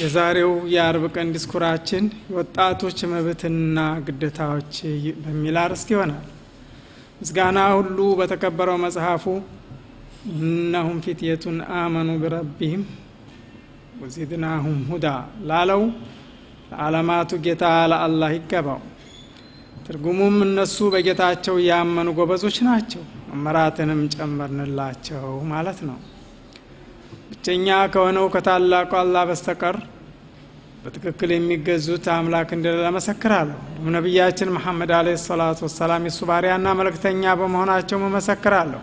የዛሬው የአርብ ቀን ዲስኩራችን የወጣቶች መብትና ግዴታዎች በሚል አርዕስት ይሆናል። ምስጋና ሁሉ በተከበረው መጽሐፉ ኢነሁም ፊትየቱን አመኑ ቢረቢህም ወዚድናሁም ሁዳ ላለው ለዓለማቱ ጌታ ለአላህ ይገባው። ትርጉሙም እነሱ በጌታቸው ያመኑ ጎበዞች ናቸው፣ መመራትንም ጨመርንላቸው ማለት ነው። ብቸኛ ከሆነው ከታላቁ አላህ በስተቀር በትክክል የሚገዙት አምላክ እንደሌለ መሰክራለሁ። እንዲሁም ነቢያችን መሐመድ አለ ሰላቱ ወሰላም የሱ ባሪያና መልእክተኛ በመሆናቸው መመሰክራለሁ።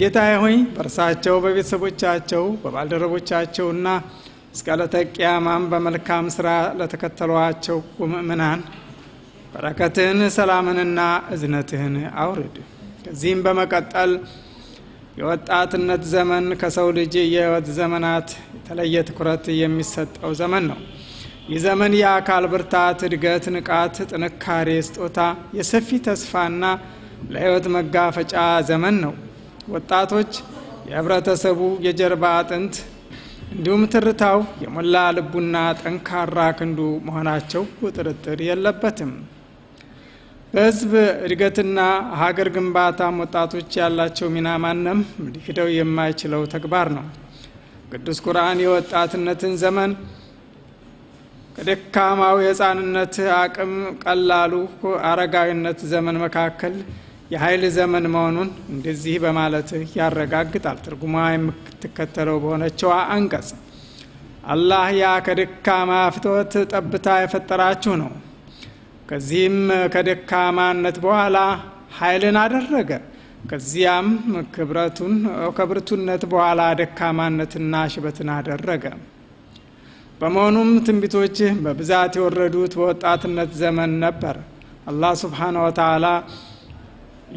ጌታዬ ሆይ በእርሳቸው በቤተሰቦቻቸው በባልደረቦቻቸውና እስከ ዕለተ ቂያማም በመልካም ስራ ለተከተሏቸው ምእምናን በረከትህን ሰላምንና እዝነትህን አውርድ። ከዚህም በመቀጠል የወጣትነት ዘመን ከሰው ልጅ የህይወት ዘመናት የተለየ ትኩረት የሚሰጠው ዘመን ነው። ይህ ዘመን የአካል ብርታት፣ እድገት፣ ንቃት፣ ጥንካሬ ስጦታ፣ የሰፊ ተስፋና ለህይወት መጋፈጫ ዘመን ነው። ወጣቶች የህብረተሰቡ የጀርባ አጥንት እንዲሁም ትርታው የሞላ ልቡና ጠንካራ ክንዱ መሆናቸው ጥርጥር የለበትም። በህዝብ እድገትና ሀገር ግንባታም ወጣቶች ያላቸው ሚና ማንም ሊክደው የማይችለው ተግባር ነው። ቅዱስ ቁርአን የወጣትነትን ዘመን ከደካማው የህፃንነት አቅም ቀላሉ አረጋዊነት ዘመን መካከል የኃይል ዘመን መሆኑን እንደዚህ በማለት ያረጋግጣል። ትርጉማ የምትከተለው በሆነችዋ አንቀጽ አላህ ያ ከደካማ ፍትወት ጠብታ የፈጠራችሁ ነው ከዚህም ከደካማነት በኋላ ኃይልን አደረገ። ከዚያም ክብረቱን ከብርቱነት በኋላ ደካማነትና ሽበትን አደረገ። በመሆኑም ትንቢቶች በብዛት የወረዱት በወጣትነት ዘመን ነበር። አላህ ስብሓነ ወተዓላ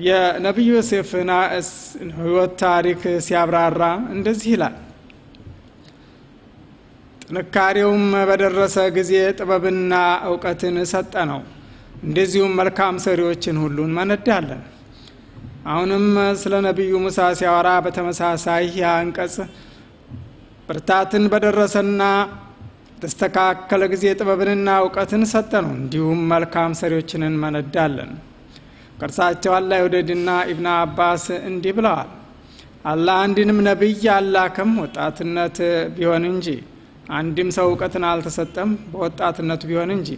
የነቢዩ ዮሴፍን ህይወት ታሪክ ሲያብራራ እንደዚህ ይላል። ጥንካሬውም በደረሰ ጊዜ ጥበብና እውቀትን ሰጠ ነው። እንደዚሁም መልካም ሰሪዎችን ሁሉን መነዳለን። አሁንም ስለ ነቢዩ ሙሳ ሲያወራ በተመሳሳይ አንቀጽ ብርታትን በደረሰና በተስተካከለ ጊዜ ጥበብንና እውቀትን ሰጠ ነው። እንዲሁም መልካም ሰሪዎችን እንመነዳለን። ከእርሳቸው አላህ ይውደድና ኢብን አባስ እንዲህ ብለዋል። አላህ አንድንም ነቢይ አላከም ወጣትነት ቢሆን እንጂ አንድም ሰው እውቀትን አልተሰጠም በወጣትነቱ ቢሆን እንጂ።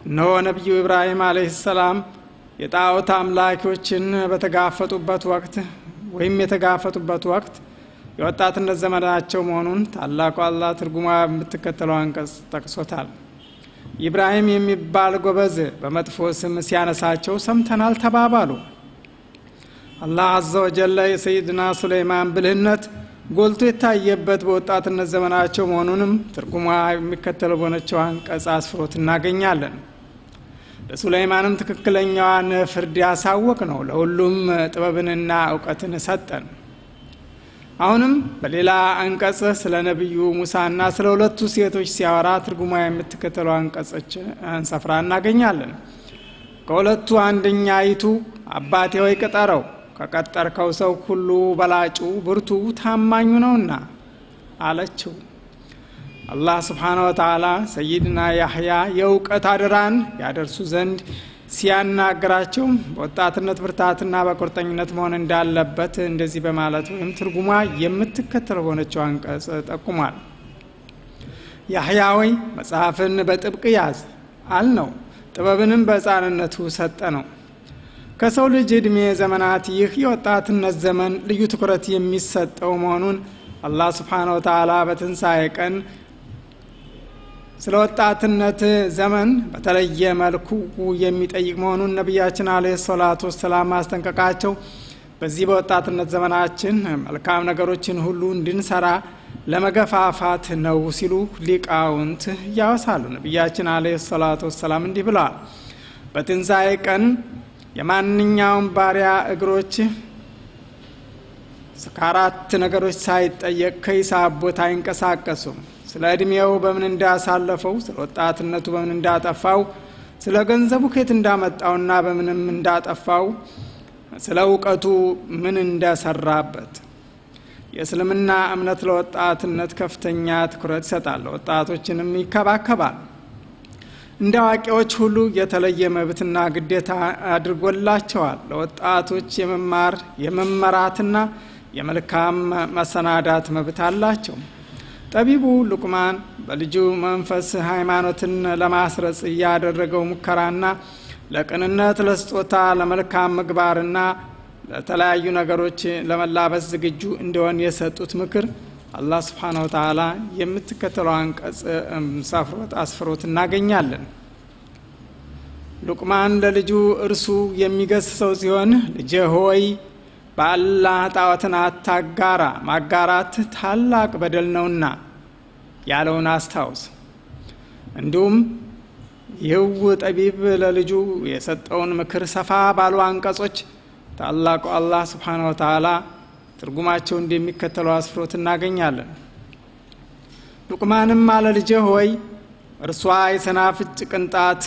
እነሆ ነቢዩ ኢብራሂም አለይሂ ሰላም የጣዖት አምላኪዎችን በተጋፈጡበት ወቅት ወይም የተጋፈጡበት ወቅት የወጣትነት ዘመናቸው መሆኑን ታላቁ አላህ ትርጉማ የምትከተለው አንቀጽ ጠቅሶታል። ኢብራሂም የሚባል ጎበዝ በመጥፎ ስም ሲያነሳቸው ሰምተናል ተባባሉ። አላህ አዘ ወጀለ የሰይድና ሱለይማን ብልህነት ጎልቶ የታየበት በወጣትነት ዘመናቸው መሆኑንም ትርጉሟ የሚከተለው በሆነችው አንቀጽ አስፍሮት እናገኛለን። ለሱለይማንም ትክክለኛዋን ፍርድ ያሳወቅ ነው። ለሁሉም ጥበብንና እውቀትን ሰጠን። አሁንም በሌላ አንቀጽ ስለ ነቢዩ ሙሳና ስለ ሁለቱ ሴቶች ሲያወራ ትርጉሟ የምትከተለው አንቀጾች እንሰፍራ እናገኛለን። ከሁለቱ አንደኛይቱ አባቴ ወይ ቅጠረው ከቀጠርከው ሰው ሁሉ በላጩ ብርቱ ታማኙ ነውና አለችው። አላህ ስብሓነ ወተዓላ ሰይድና ያህያ የእውቀት አደራን ያደርሱ ዘንድ ሲያናግራቸው በወጣትነት ብርታትና በቁርጠኝነት መሆን እንዳለበት እንደዚህ በማለት ወይም ትርጉሟ የምትከተለው ሆነችው አንቀጽ ጠቁሟል። ያህያ ወይ መጽሐፍን በጥብቅ ያዝ አልነው፣ ጥበብንም በሕፃንነቱ ሰጠ ነው። ከሰው ልጅ ዕድሜ ዘመናት ይህ የወጣትነት ዘመን ልዩ ትኩረት የሚሰጠው መሆኑን አላህ ስብሓነ ወተዓላ በትንሣኤ ቀን ስለ ወጣትነት ዘመን በተለየ መልኩ የሚጠይቅ መሆኑን ነቢያችን አለይሂ ሰላቱ ወሰላም ማስጠንቀቃቸው በዚህ በወጣትነት ዘመናችን መልካም ነገሮችን ሁሉ እንድንሰራ ለመገፋፋት ነው ሲሉ ሊቃውንት ያወሳሉ። ነቢያችን አለይሂ ሰላቱ ወሰላም እንዲህ ብለዋል። በትንሣኤ ቀን የማንኛውም ባሪያ እግሮች ከአራት ነገሮች ሳይጠየቅ ከሂሳብ ቦታ አይንቀሳቀሱም። ስለ ዕድሜው በምን እንዳሳለፈው፣ ስለ ወጣትነቱ በምን እንዳጠፋው፣ ስለ ገንዘቡ ከየት እንዳመጣውና በምንም እንዳጠፋው፣ ስለ እውቀቱ ምን እንደሰራበት። የእስልምና እምነት ለወጣትነት ከፍተኛ ትኩረት ይሰጣል፣ ወጣቶችንም ይከባከባል። እንደ አዋቂዎች ሁሉ የተለየ መብትና ግዴታ አድርጎላቸዋል። ለወጣቶች የመማር የመመራትና የመልካም መሰናዳት መብት አላቸው። ጠቢቡ ሉቅማን በልጁ መንፈስ ሃይማኖትን ለማስረጽ እያደረገው ሙከራና ለቅንነት፣ ለስጦታ፣ ለመልካም ምግባርና ለተለያዩ ነገሮች ለመላበስ ዝግጁ እንዲሆን የሰጡት ምክር አላህ ስብሓነሁ ወተዓላ የምትከተለው አንቀጽ ሰፍሮት አስፍሮት እናገኛለን። ሉቅማን ለልጁ እርሱ የሚገስጸው ሲሆን ልጄ ሆይ በአላህ ጣዖትን አታጋራ፣ ማጋራት ታላቅ በደል ነውና ያለውን አስታውስ። እንዲሁም ይህው ጠቢብ ለልጁ የሰጠውን ምክር ሰፋ ባሉ አንቀጾች ታላቁ አላህ ስብሓነ ወተዓላ ትርጉማቸው እንደሚከተለው አስፍሮት እናገኛለን። ሉቅማንም አለ ልጄ ሆይ እርሷ የሰናፍጭ ቅንጣት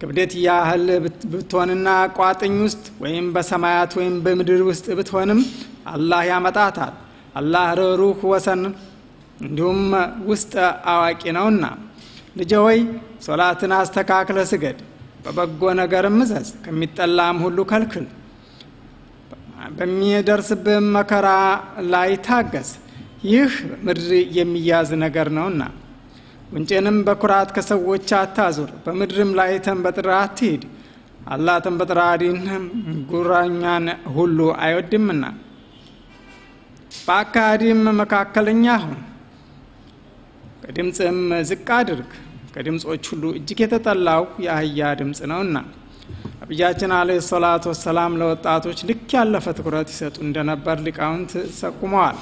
ክብደት ያህል ብትሆንና ቋጥኝ ውስጥ ወይም በሰማያት ወይም በምድር ውስጥ ብትሆንም አላህ ያመጣታል። አላህ ርኅሩህ ወሰን እንዲሁም ውስጥ አዋቂ ነውና። ልጄ ሆይ ሶላትን አስተካክለ ስገድ፣ በበጎ ነገርም እዘዝ፣ ከሚጠላም ሁሉ ከልክል፣ በሚደርስብህም መከራ ላይ ታገስ። ይህ በምድር የሚያዝ ነገር ነውና። ጉንጭንም በኩራት ከሰዎች አታዙር፣ በምድርም ላይ ተንበጥራ አትሂድ። አላህ ተንበጥራሪን ጉራኛን ሁሉ አይወድምና። በአካሄድም መካከለኛ ሁን፣ ከድምፅም ዝቅ አድርግ። ከድምፆች ሁሉ እጅግ የተጠላው የአህያ ድምፅ ነውና። ነቢያችን አለይሂ ሰላቱ ወሰላም ለወጣቶች ልክ ያለፈ ትኩረት ይሰጡ እንደነበር ሊቃውንት ጠቁመዋል።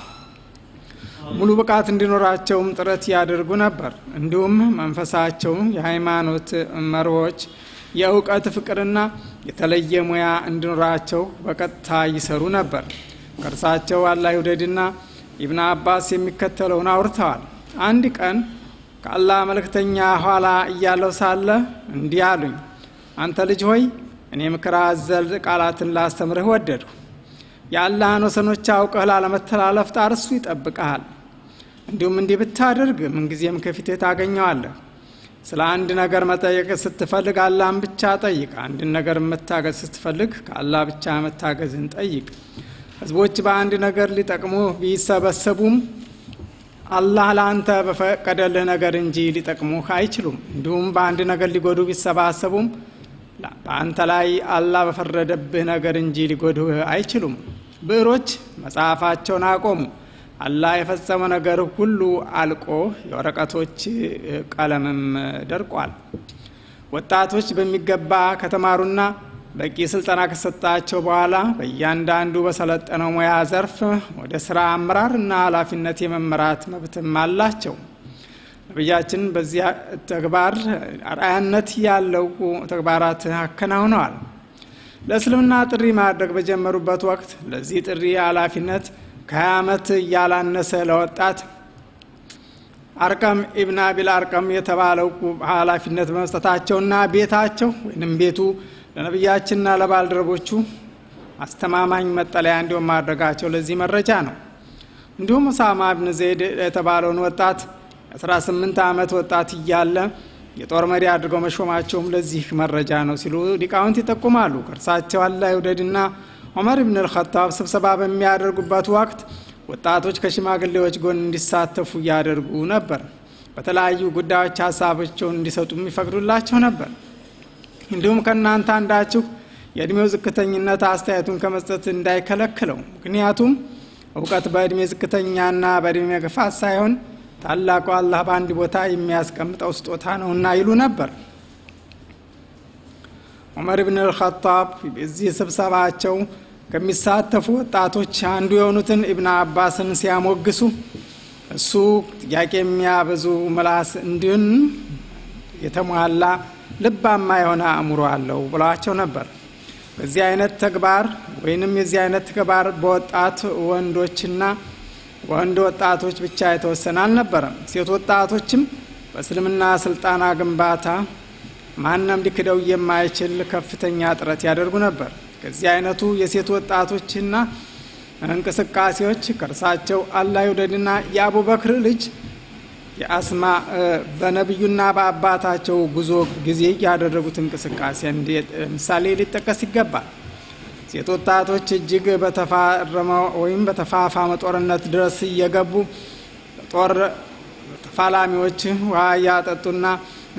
ሙሉ ብቃት እንዲኖራቸውም ጥረት ያደርጉ ነበር። እንዲሁም መንፈሳቸው የሃይማኖት መርሆች፣ የእውቀት ፍቅርና የተለየ ሙያ እንዲኖራቸው በቀጥታ ይሰሩ ነበር። ከእርሳቸው አላህ ይውደድና ኢብን አባስ የሚከተለውን አውርተዋል። አንድ ቀን ከአላህ መልእክተኛ ኋላ እያለው ሳለ እንዲህ አሉኝ፣ አንተ ልጅ ሆይ እኔ ምክር አዘል ቃላትን ላስተምርህ ወደድሁ። የአላህን ወሰኖች አውቀህ ላለመተላለፍ ጣር ይጠብቀሃል። እንዲሁም እንዲህ ብታደርግ ምንጊዜም ከፊቴ ታገኘዋለህ። ስለ አንድ ነገር መጠየቅ ስትፈልግ አላህን ብቻ ጠይቅ። አንድን ነገር መታገዝ ስትፈልግ ከአላህ ብቻ መታገዝን ጠይቅ። ህዝቦች በአንድ ነገር ሊጠቅሙ ቢሰበሰቡም አላህ ለአንተ በፈቀደልህ ነገር እንጂ ሊጠቅሙህ አይችሉም። እንዲሁም በአንድ ነገር ሊጎዱ ቢሰባሰቡም በአንተ ላይ አላህ በፈረደብህ ነገር እንጂ ሊጎዱህ አይችሉም። ብዕሮች መጽሐፋቸውን አቆሙ። አላህ የፈጸመ ነገር ሁሉ አልቆ የወረቀቶች ቀለምም ደርቋል። ወጣቶች በሚገባ ከተማሩና በቂ ስልጠና ከሰጣቸው በኋላ በእያንዳንዱ በሰለጠነው ሙያ ዘርፍ ወደ ስራ አመራር እና ኃላፊነት የመመራት መብትም አላቸው። ነቢያችን በዚያ ተግባር አርአያነት ያለው ተግባራት አከናውነዋል። ለእስልምና ጥሪ ማድረግ በጀመሩበት ወቅት ለዚህ ጥሪ ኃላፊነት ከሀያ ዓመት ያላነሰ ለወጣት አርቀም ኢብን አቢል አርቀም የተባለው ኃላፊነት በመስጠታቸውና ቤታቸው ወይም ቤቱ ለነቢያችንና ለባልደረቦቹ አስተማማኝ መጠለያ እንዲሆን ማድረጋቸው ለዚህ መረጃ ነው። እንዲሁም ኡሳማ ብን ዘይድ የተባለውን ወጣት የ18 ዓመት ወጣት እያለ የጦር መሪ አድርገው መሾማቸውም ለዚህ መረጃ ነው ሲሉ ሊቃውንት ይጠቁማሉ። ከእርሳቸው አላህ ይውደድና ዑመር ብን አልኸጣብ ስብሰባ በሚያደርጉበት ወቅት ወጣቶች ከሽማግሌዎች ጎን እንዲሳተፉ እያደርጉ ነበር። በተለያዩ ጉዳዮች ሀሳባቸውን እንዲሰጡም ይፈቅዱላቸው ነበር። እንዲሁም ከእናንተ አንዳችሁ የእድሜው ዝቅተኝነት አስተያየቱን ከመስጠት እንዳይከለክለው፣ ምክንያቱም እውቀት በእድሜ ዝቅተኛና በእድሜ መግፋት ሳይሆን ታላቁ አላህ በአንድ ቦታ የሚያስቀምጠው ስጦታ ነውና ይሉ ነበር። ዑመር ብን አልኸጣብ በዚህ ስብሰባቸው ከሚሳተፉ ወጣቶች አንዱ የሆኑትን ኢብን አባስን ሲያሞግሱ እሱ ጥያቄ የሚያበዙ ምላስ እንዲሁን የተሟላ ልባማ የሆነ አእምሮ አለው ብለዋቸው ነበር። በዚህ አይነት ተግባር ወይንም የዚህ አይነት ተግባር በወጣት ወንዶችና ወንድ ወጣቶች ብቻ የተወሰነ አልነበረም። ሴት ወጣቶችም በእስልምና ስልጣና ግንባታ ማንም ሊክደው የማይችል ከፍተኛ ጥረት ያደርጉ ነበር። ከዚህ አይነቱ የሴት ወጣቶችና እንቅስቃሴዎች ከእርሳቸው አላህ ይውደድና የአቡበክር ልጅ የአስማ በነቢዩና በአባታቸው ጉዞ ጊዜ ያደረጉት እንቅስቃሴ ምሳሌ ሊጠቀስ ይገባል። ሴት ወጣቶች እጅግ በተፋረመው ወይም በተፋፋመ ጦርነት ድረስ እየገቡ ጦር ተፋላሚዎች ውሃ እያጠጡና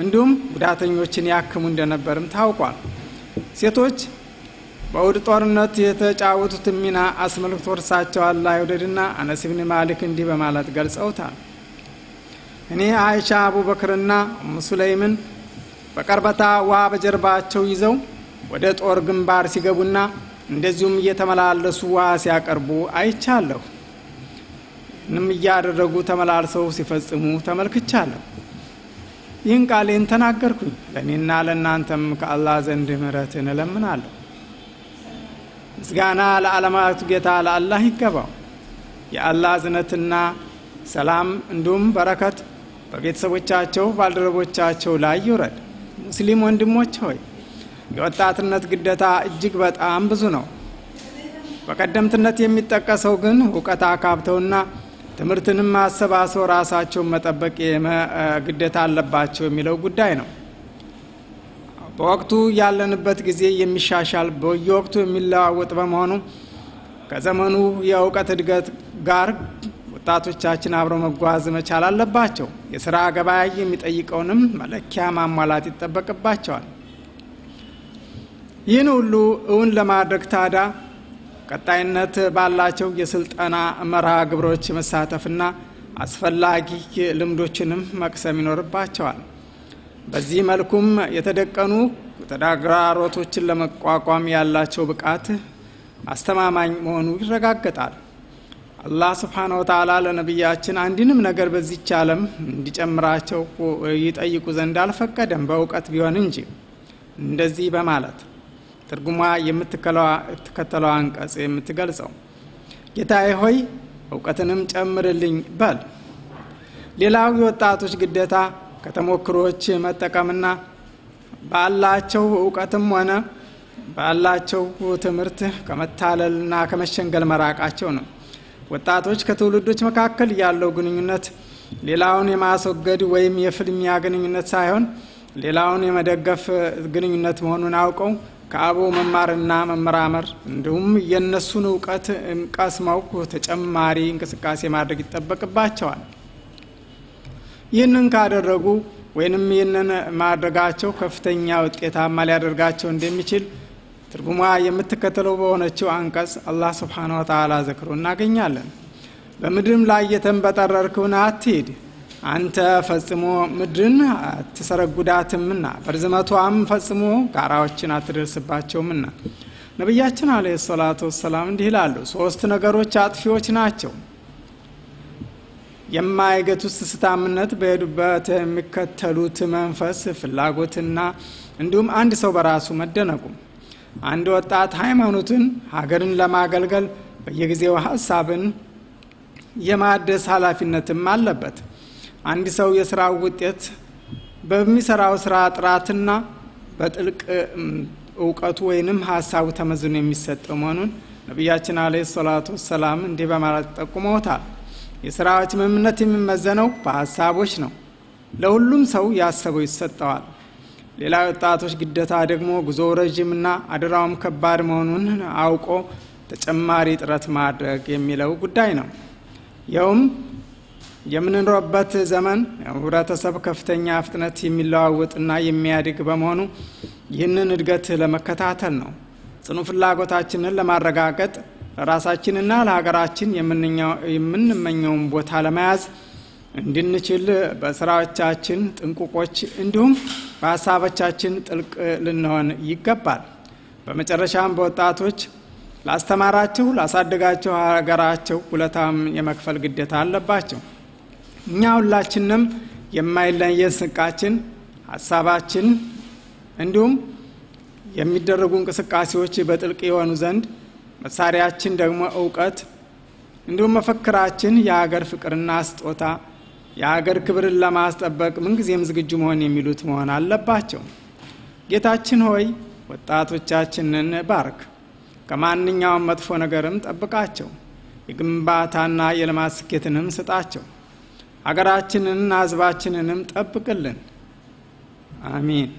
እንዲሁም ጉዳተኞችን ያክሙ እንደነበርም ታውቋል። ሴቶች በውድ ጦርነት የተጫወቱትን ሚና አስመልክቶ እርሳቸው አላህ ይውደድና አነስ ብን ማሊክ እንዲህ በማለት ገልጸውታል። እኔ አይሻ አቡበክርና ሙሱለይምን በቀርበታ ውሃ በጀርባቸው ይዘው ወደ ጦር ግንባር ሲገቡና እንደዚሁም እየተመላለሱ ውሃ ሲያቀርቡ አይቻለሁ። ይህንም እያደረጉ ተመላልሰው ሲፈጽሙ ተመልክቻለሁ። ይህን ቃሌን ተናገርኩኝ። ለእኔና ለእናንተም ከአላህ ዘንድ ምሕረትን እለምናለሁ። ምስጋና ለዓለማቱ ጌታ ለአላህ ይገባው። የአላህ እዝነትና ሰላም እንዲሁም በረከት በቤተሰቦቻቸው ባልደረቦቻቸው ላይ ይውረድ። ሙስሊም ወንድሞች ሆይ የወጣትነት ግዴታ እጅግ በጣም ብዙ ነው። በቀደምትነት የሚጠቀሰው ግን እውቀት አካብተውና ትምህርትንም አሰባስበው ራሳቸውን መጠበቅ ግዴታ አለባቸው የሚለው ጉዳይ ነው። በወቅቱ ያለንበት ጊዜ የሚሻሻል በየወቅቱ የሚለዋወጥ በመሆኑ ከዘመኑ የእውቀት እድገት ጋር ወጣቶቻችን አብረው መጓዝ መቻል አለባቸው። የስራ ገበያ የሚጠይቀውንም መለኪያ ማሟላት ይጠበቅባቸዋል። ይህን ሁሉ እውን ለማድረግ ታዲያ ቀጣይነት ባላቸው የስልጠና መርሃ ግብሮች መሳተፍና አስፈላጊ ልምዶችንም መቅሰም ይኖርባቸዋል። በዚህ መልኩም የተደቀኑ ተግዳሮቶችን ለመቋቋም ያላቸው ብቃት አስተማማኝ መሆኑ ይረጋገጣል። አላህ ስብሓነ ወተዓላ ለነቢያችን አንድንም ነገር በዚች ዓለም እንዲጨምራቸው ይጠይቁ ዘንድ አልፈቀደም፣ በእውቀት ቢሆን እንጂ። እንደዚህ በማለት ትርጉሟ የምትከተለው አንቀጽ የምትገልጸው ጌታዬ ሆይ እውቀትንም ጨምርልኝ በል። ሌላው የወጣቶች ግዴታ ከተሞክሮች መጠቀምና ባላቸው እውቀትም ሆነ ባላቸው ትምህርት ከመታለልና ከመሸንገል መራቃቸው ነው። ወጣቶች ከትውልዶች መካከል ያለው ግንኙነት ሌላውን የማስወገድ ወይም የፍልሚያ ግንኙነት ሳይሆን ሌላውን የመደገፍ ግንኙነት መሆኑን አውቀው ከአበው መማርና መመራመር እንዲሁም የእነሱን እውቀት ቀስመው ተጨማሪ እንቅስቃሴ ማድረግ ይጠበቅባቸዋል። ይህንን ካደረጉ ወይንም ይህንን ማድረጋቸው ከፍተኛ ውጤታማ ሊያደርጋቸው እንደሚችል ትርጉሟ የምትከተለው በሆነችው አንቀጽ አላህ ስብሓነ ወተዓላ ዘክሮ እናገኛለን። በምድርም ላይ የተንበጠረርክውን አትሂድ፣ አንተ ፈጽሞ ምድርን አትሰረጉዳትምና በርዝመቷም ፈጽሞ ጋራዎችን አትደርስባቸውምና። ነቢያችን አለ ሰላቱ ወሰላም እንዲህ ይላሉ፣ ሶስት ነገሮች አጥፊዎች ናቸው። የማይገቱት ስስታምነት፣ በሄዱበት የሚከተሉት መንፈስ ፍላጎትና እንዲሁም አንድ ሰው በራሱ መደነቁ። አንድ ወጣት ሃይማኖትን፣ ሀገርን ለማገልገል በየጊዜው ሀሳብን የማደስ ኃላፊነትም አለበት። አንድ ሰው የስራው ውጤት በሚሰራው ስራ ጥራትና በጥልቅ እውቀቱ ወይንም ሀሳቡ ተመዝኖ የሚሰጠው መሆኑን ነቢያችን አለ ሰላቱ ወሰላም እንዲህ በማለት ጠቁመውታል። የስራዎች ምምነት የሚመዘነው በሀሳቦች ነው። ለሁሉም ሰው ያሰበው ይሰጠዋል። ሌላ ወጣቶች ግዴታ ደግሞ ጉዞ ረዥምና አደራውም ከባድ መሆኑን አውቆ ተጨማሪ ጥረት ማድረግ የሚለው ጉዳይ ነው። ይኸውም የምንኖርበት ዘመን ህብረተሰብ ከፍተኛ ፍጥነት የሚለዋወጥና የሚያድግ በመሆኑ ይህንን እድገት ለመከታተል ነው። ጽኑ ፍላጎታችንን ለማረጋገጥ ለራሳችንና ለሀገራችን የምንመኘውን ቦታ ለመያዝ እንድንችል በስራዎቻችን ጥንቁቆች እንዲሁም በሀሳቦቻችን ጥልቅ ልንሆን ይገባል። በመጨረሻም በወጣቶች ላስተማራቸው፣ ላሳደጋቸው ሀገራቸው ውለታም የመክፈል ግዴታ አለባቸው። እኛ ሁላችንም የማይለየን ስንቃችን፣ ሀሳባችን እንዲሁም የሚደረጉ እንቅስቃሴዎች በጥልቅ የሆኑ ዘንድ መሳሪያችን ደግሞ እውቀት እንዲሁም መፈክራችን የሀገር ፍቅርና ስጦታ የሀገር ክብርን ለማስጠበቅ ምንጊዜም ዝግጁ መሆን የሚሉት መሆን አለባቸው። ጌታችን ሆይ ወጣቶቻችንን ባርክ፣ ከማንኛውም መጥፎ ነገርም ጠብቃቸው። የግንባታና የልማት ስኬትንም ስጣቸው። አገራችንንና ሕዝባችንንም ጠብቅልን። አሚን።